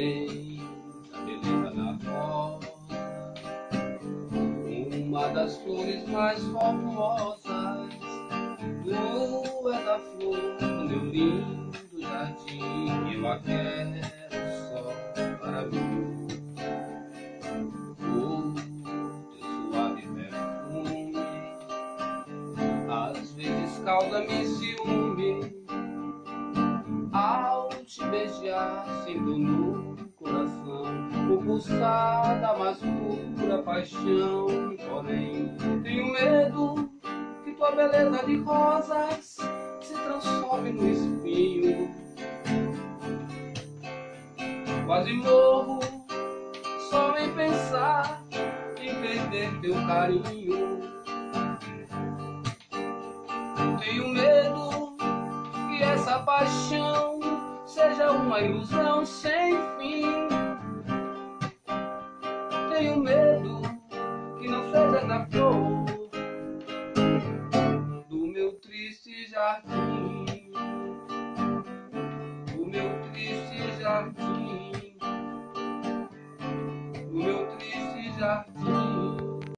vez a beleza da rosa, uma das flores mais formosas do é da flor do meu lindo jardim. Eu a quero só para mim. O teu suave perfume às vezes causa-me ciúme ao te beijar, sendo nu pulsar da pura paixão. Porém, tenho medo que tua beleza de rosas se transforme no espinho. Quase morro só em pensar em perder teu carinho. Tenho medo que essa paixão seja uma ilusão sem tenho medo que não seja na flor do meu triste jardim. Do meu triste jardim. Do meu triste jardim.